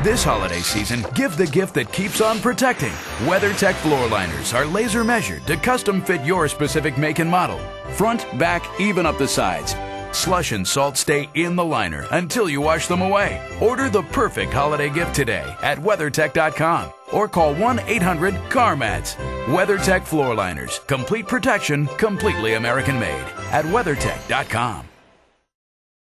This holiday season, give the gift that keeps on protecting. WeatherTech floor liners are laser measured to custom fit your specific make and model. Front, back, even up the sides. Slush and salt stay in the liner until you wash them away. Order the perfect holiday gift today at WeatherTech.com or call 1 800 CarMats. WeatherTech floor liners. Complete protection, completely American made at WeatherTech.com.